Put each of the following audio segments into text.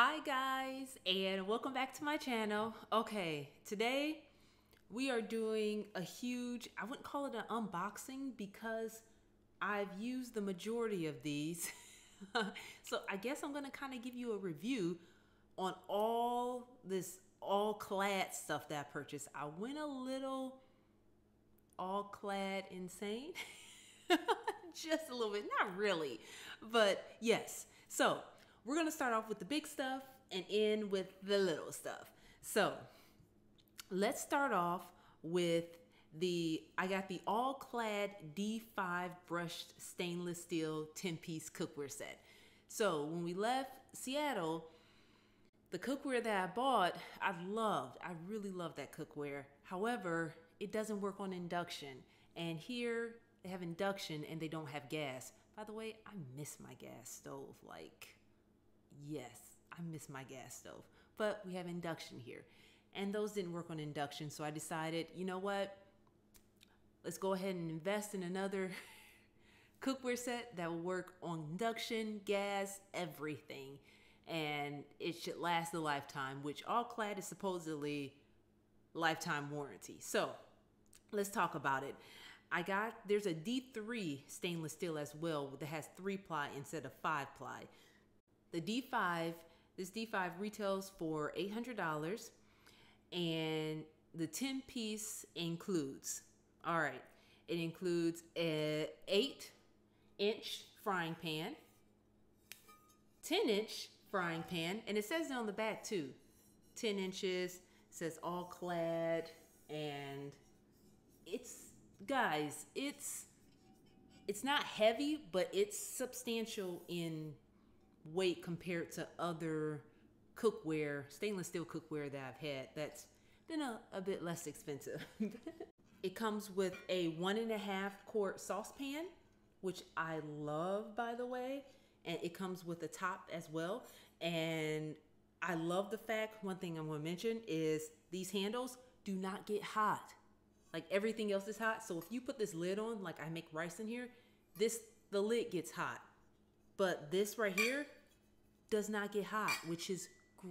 Hi guys and welcome back to my channel. Okay, today we are doing a huge, I wouldn't call it an unboxing because I've used the majority of these. so I guess I'm gonna kind of give you a review on all this all clad stuff that I purchased. I went a little all clad insane. Just a little bit, not really, but yes. So we're gonna start off with the big stuff and end with the little stuff. So let's start off with the I got the all clad D5 brushed stainless steel 10 piece cookware set. So when we left Seattle, the cookware that I bought, I loved. I really love that cookware. However, it doesn't work on induction. And here they have induction and they don't have gas. By the way, I miss my gas stove. Like, yes, I miss my gas stove. But we have induction here. And those didn't work on induction. So I decided, you know what? Let's go ahead and invest in another cookware set that will work on induction, gas, everything. And it should last a lifetime, which All Clad is supposedly lifetime warranty. So let's talk about it. I got, there's a D3 stainless steel as well that has three ply instead of five ply. The D5, this D5 retails for $800 and the 10 piece includes, all right, it includes a 8 inch frying pan, 10 inch frying pan, and it says it on the back too 10 inches, says all clad, and it's, guys, it's, it's not heavy, but it's substantial in weight compared to other cookware, stainless steel cookware that I've had that's been a, a bit less expensive. it comes with a one and a half quart saucepan, which I love, by the way. And it comes with a top as well. And I love the fact, one thing I'm to mention is these handles do not get hot. Like everything else is hot. So if you put this lid on, like I make rice in here, this the lid gets hot. But this right here does not get hot, which is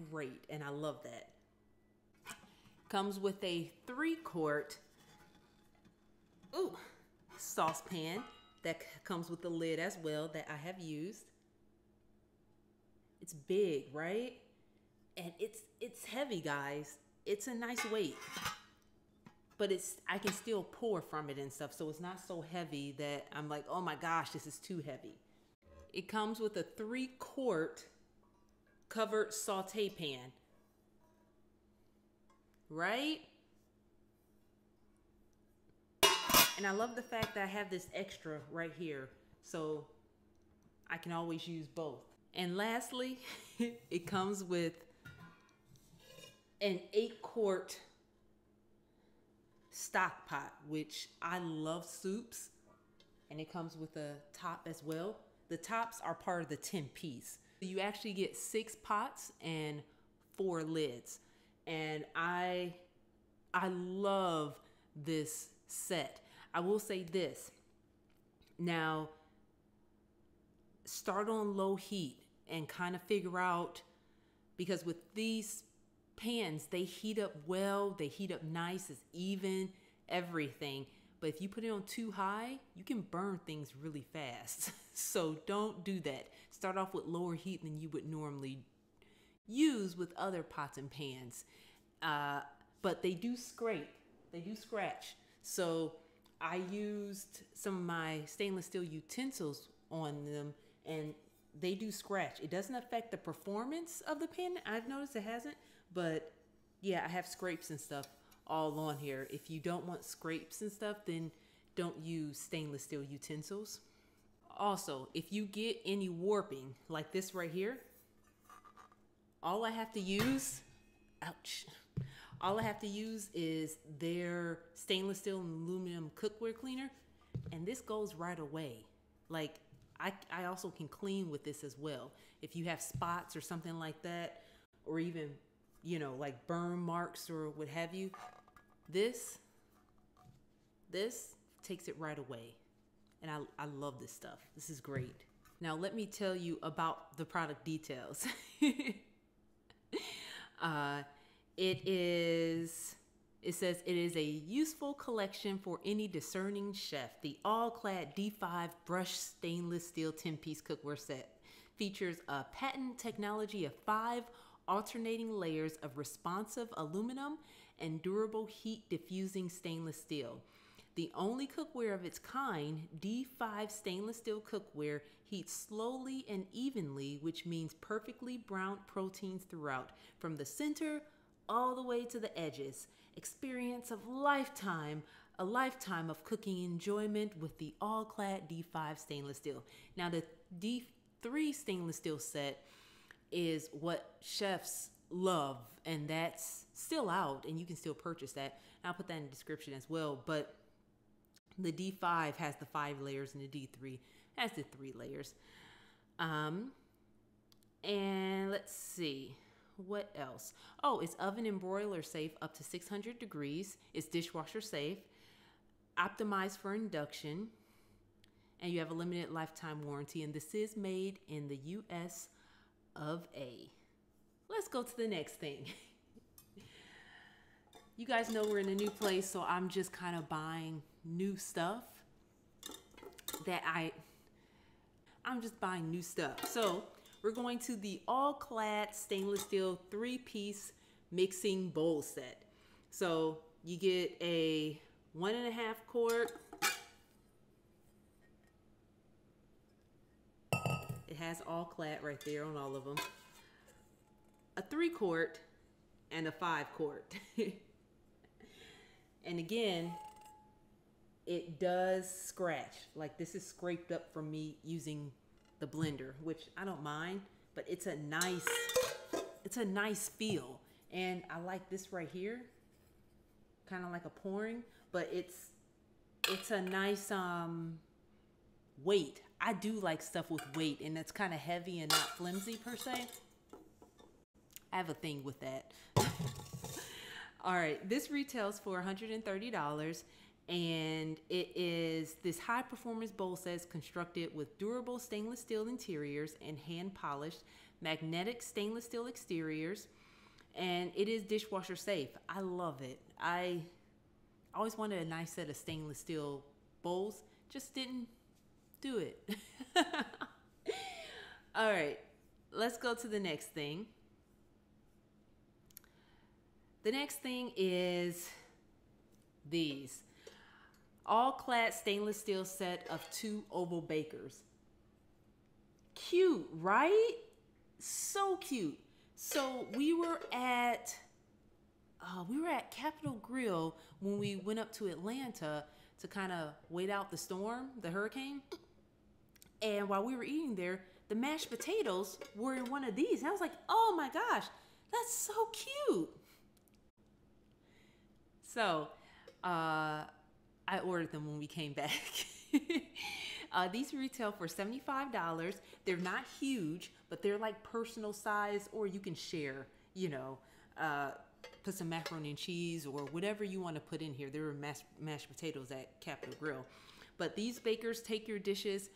great. And I love that. Comes with a three quart ooh, saucepan that comes with the lid as well that I have used. It's big, right? And it's it's heavy, guys. It's a nice weight. But it's I can still pour from it and stuff, so it's not so heavy that I'm like, "Oh my gosh, this is too heavy." It comes with a 3 quart covered saute pan. Right? And I love the fact that I have this extra right here. So I can always use both. And lastly, it comes with an eight quart stock pot, which I love soups. And it comes with a top as well. The tops are part of the 10 piece. You actually get six pots and four lids. And I I love this set. I will say this. Now, start on low heat and kind of figure out because with these pans, they heat up well, they heat up nice, it's even, everything. But if you put it on too high, you can burn things really fast. so don't do that. Start off with lower heat than you would normally use with other pots and pans. Uh, but they do scrape, they do scratch. So I used some of my stainless steel utensils on them and they do scratch. It doesn't affect the performance of the pan. I've noticed it hasn't, but yeah, I have scrapes and stuff all on here. If you don't want scrapes and stuff, then don't use stainless steel utensils. Also, if you get any warping like this right here, all I have to use, ouch, all I have to use is their stainless steel and aluminum cookware cleaner, and this goes right away. Like, I, I also can clean with this as well. If you have spots or something like that, or even, you know, like burn marks or what have you, this, this takes it right away. And I, I love this stuff. This is great. Now, let me tell you about the product details. Uh, it is. It says it is a useful collection for any discerning chef. The all-clad D5 brushed stainless steel 10-piece cookware set features a patent technology of five alternating layers of responsive aluminum and durable heat diffusing stainless steel. The only cookware of its kind, D5 stainless steel cookware heats slowly and evenly, which means perfectly browned proteins throughout, from the center all the way to the edges. Experience of lifetime, a lifetime of cooking enjoyment with the all-clad D5 stainless steel. Now the D3 stainless steel set is what chefs love and that's still out and you can still purchase that. I'll put that in the description as well, but the D5 has the 5 layers and the D3 has the 3 layers. Um and let's see what else? Oh, it's oven and broiler safe up to 600 degrees. It's dishwasher safe, optimized for induction, and you have a limited lifetime warranty. And this is made in the US of A. Let's go to the next thing. you guys know we're in a new place, so I'm just kind of buying new stuff that I I'm just buying new stuff. So we're going to the all-clad stainless steel three-piece mixing bowl set. So you get a one and a half quart. It has all-clad right there on all of them. A three quart and a five quart. and again, it does scratch. Like this is scraped up from me using the blender, which I don't mind, but it's a nice, it's a nice feel. And I like this right here, kind of like a pouring, but it's, it's a nice um, weight. I do like stuff with weight and it's kind of heavy and not flimsy per se. I have a thing with that. All right, this retails for $130 and it is this high performance bowl set constructed with durable stainless steel interiors and hand polished magnetic stainless steel exteriors and it is dishwasher safe. I love it. I always wanted a nice set of stainless steel bowls just didn't do it. All right let's go to the next thing the next thing is these all clad stainless steel set of two oval bakers. Cute, right? So cute. So we were at uh, we were at Capital Grille when we went up to Atlanta to kind of wait out the storm, the hurricane. And while we were eating there, the mashed potatoes were in one of these. And I was like, oh my gosh, that's so cute. So, uh, I ordered them when we came back. uh, these retail for $75. They're not huge, but they're like personal size, or you can share, you know, uh, put some macaroni and cheese or whatever you want to put in here. There are mashed, mashed potatoes at Capital Grille. But these bakers take your dishes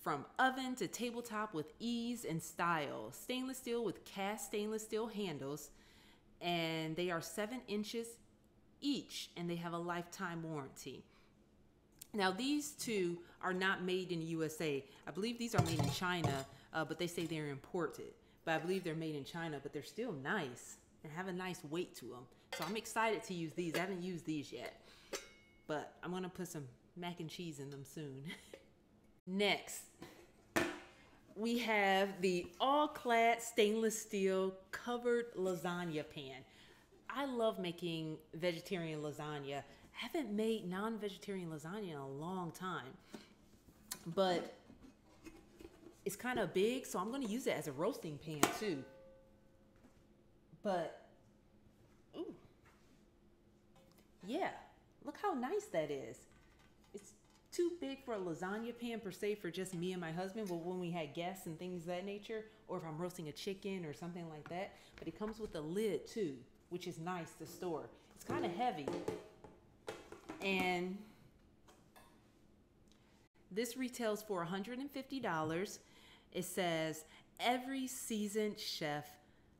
from oven to tabletop with ease and style. Stainless steel with cast stainless steel handles, and they are seven inches each, and they have a lifetime warranty. Now, these two are not made in the USA. I believe these are made in China, uh, but they say they're imported. But I believe they're made in China, but they're still nice and have a nice weight to them. So I'm excited to use these. I haven't used these yet, but I'm gonna put some mac and cheese in them soon. Next, we have the all-clad stainless steel covered lasagna pan. I love making vegetarian lasagna haven't made non-vegetarian lasagna in a long time, but it's kind of big, so I'm going to use it as a roasting pan too. But, ooh, yeah, look how nice that is. It's too big for a lasagna pan per se for just me and my husband, but when we had guests and things that nature, or if I'm roasting a chicken or something like that, but it comes with a lid too, which is nice to store. It's kind of heavy, and this retails for $150. It says every seasoned chef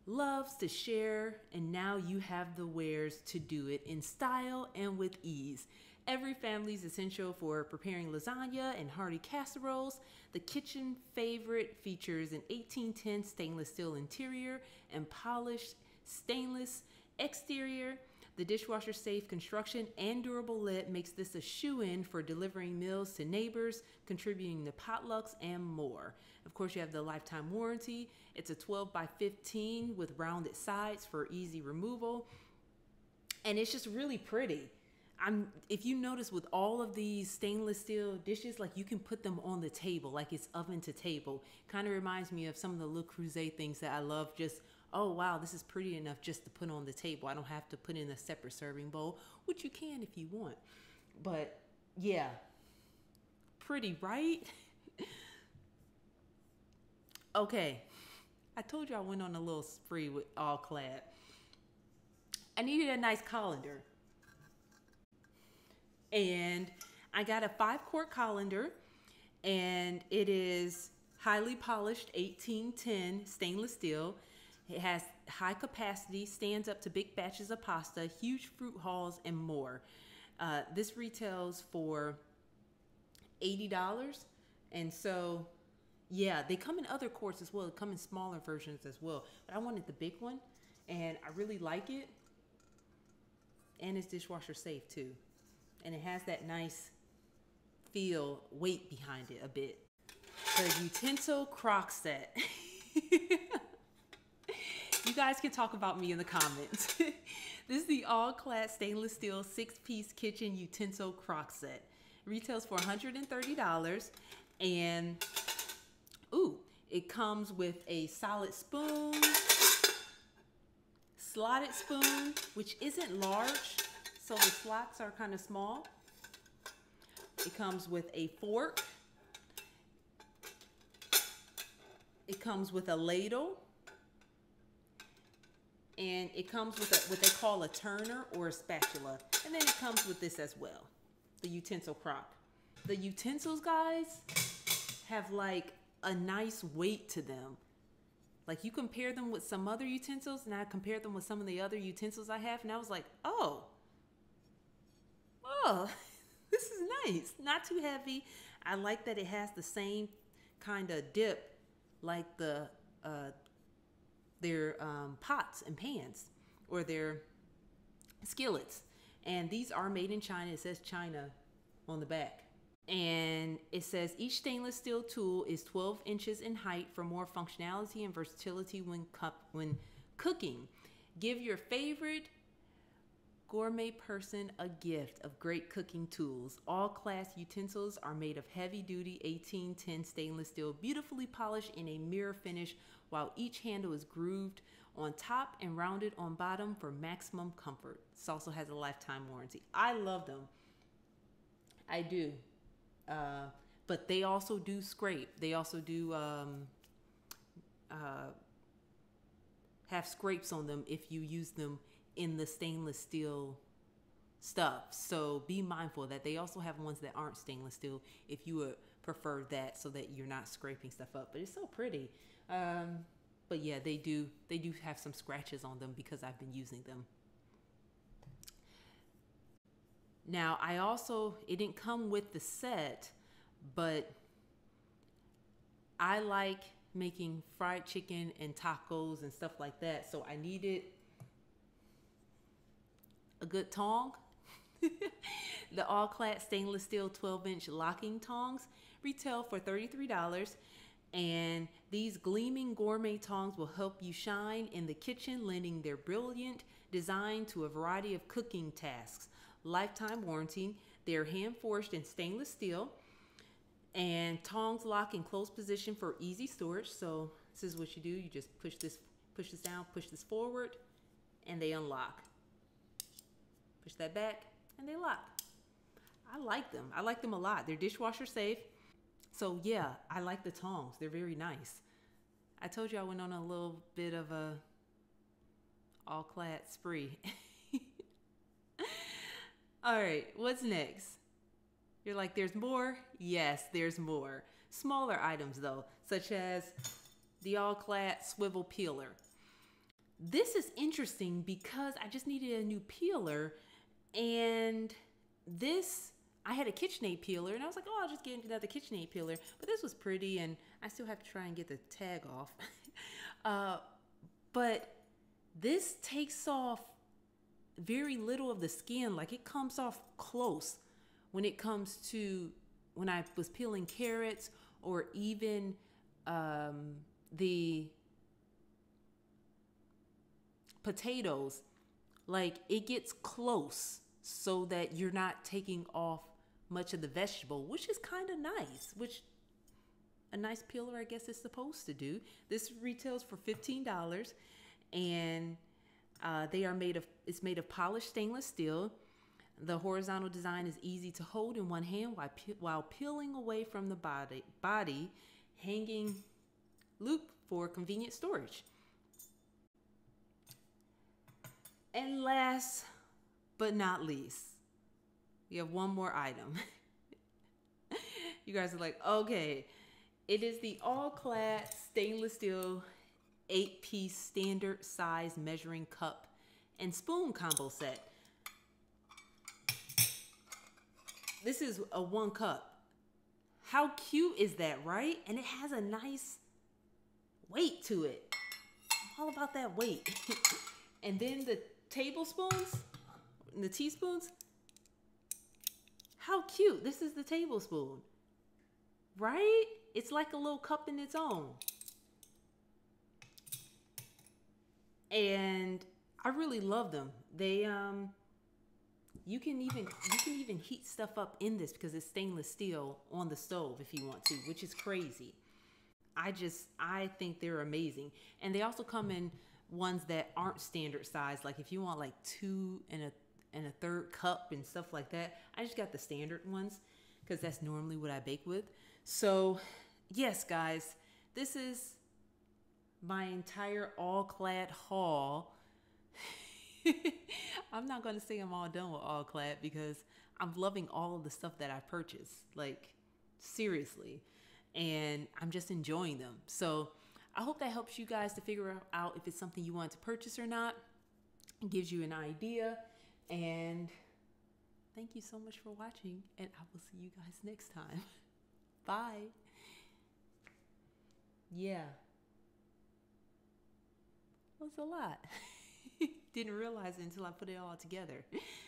loves to share, and now you have the wares to do it in style and with ease. Every family is essential for preparing lasagna and hearty casseroles. The kitchen favorite features an 1810 stainless steel interior and polished stainless exterior. The dishwasher safe construction and durable lid makes this a shoo in for delivering meals to neighbors, contributing to potlucks, and more. Of course, you have the lifetime warranty. It's a 12 by 15 with rounded sides for easy removal. And it's just really pretty. I'm if you notice with all of these stainless steel dishes, like you can put them on the table, like it's oven to table. Kind of reminds me of some of the Le Creuset things that I love. Just oh wow, this is pretty enough just to put on the table. I don't have to put in a separate serving bowl, which you can if you want. But yeah, pretty, right? okay, I told you I went on a little spree with all clad. I needed a nice colander and I got a five quart colander, and it is highly polished 1810 stainless steel. It has high capacity, stands up to big batches of pasta, huge fruit hauls, and more. Uh, this retails for $80. And so, yeah, they come in other quarts as well. They come in smaller versions as well. But I wanted the big one, and I really like it. And it's dishwasher safe too and it has that nice feel weight behind it a bit. The utensil crock set. guys can talk about me in the comments. this is the all clad stainless steel six piece kitchen utensil crock set. Retails for $130 and ooh, it comes with a solid spoon, slotted spoon, which isn't large, so the slots are kind of small. It comes with a fork. It comes with a ladle. And it comes with a, what they call a turner or a spatula. And then it comes with this as well, the utensil crock. The utensils, guys, have like a nice weight to them. Like you compare them with some other utensils, and I compared them with some of the other utensils I have, and I was like, oh, oh, this is nice. Not too heavy. I like that it has the same kind of dip like the uh, their um, pots and pans or their skillets. And these are made in China. It says China on the back. And it says each stainless steel tool is 12 inches in height for more functionality and versatility when, cup, when cooking. Give your favorite gourmet person a gift of great cooking tools. All Clad utensils are made of heavy duty 1810 stainless steel, beautifully polished in a mirror finish, while each handle is grooved on top and rounded on bottom for maximum comfort. This also has a lifetime warranty. I love them. I do. Uh, but they also do scrape. They also do um, uh, have scrapes on them if you use them in the stainless steel stuff. So be mindful that they also have ones that aren't stainless steel if you would prefer that so that you're not scraping stuff up. But it's so pretty. Um, but yeah, they do they do have some scratches on them because I've been using them. Now, I also it didn't come with the set, but I like making fried chicken and tacos and stuff like that. So I needed a good tong. the all clad stainless steel 12 inch locking tongs retail for $33. And these gleaming gourmet tongs will help you shine in the kitchen, lending their brilliant design to a variety of cooking tasks. Lifetime warranty. They're hand forged in stainless steel. And tongs lock in closed position for easy storage. So this is what you do. You just push this, push this down, push this forward, and they unlock push that back, and they lock. I like them. I like them a lot. They're dishwasher safe. So yeah, I like the tongs. They're very nice. I told you I went on a little bit of a all clad spree. all right, what's next? You're like, there's more? Yes, there's more. Smaller items though, such as the all clad swivel peeler. this is interesting because I just needed a new peeler and this I had a KitchenAid peeler and I was like, oh, I'll just get another KitchenAid peeler. But this was pretty and I still have to try and get the tag off. uh, but this takes off very little of the skin. Like it comes off close when it comes to when I was peeling carrots or even um, the potatoes. Like it gets close so that you're not taking off much of the vegetable, which is kind of nice, which a nice peeler, I guess, is supposed to do. This retails for $15 and uh, they are made of, it's made of polished stainless steel. The horizontal design is easy to hold in one hand while, pe- while peeling away from the body, body, hanging loop for convenient storage. And last but not least, we have one more item. you guys are like, okay, it is the all clad stainless steel eight piece standard size measuring cup and spoon combo set. This is a one cup. How cute is that, right? And it has a nice weight to it. I'm all about that weight. and then the tablespoons, and the teaspoons. How cute. This is the tablespoon. Right? It's like a little cup in its own. And I really love them. They um you can even you can even heat stuff up in this because it's stainless steel on the stove if you want to, which is crazy. I just I think they're amazing. And they also come in ones that aren't standard size. Like if you want like two and a and a third cup and stuff like that, I just got the standard ones because that's normally what I bake with. So, yes, guys, this is my entire all clad haul. I'm not going to say I'm all done with all clad because I'm loving all of the stuff that I purchased. Like, seriously. And I'm just enjoying them. So, I hope that helps you guys to figure out if it's something you want to purchase or not. It gives you an idea. And thank you so much for watching. And I will see you guys next time. Bye. Yeah. That was a lot. Didn't realize it until I put it all together.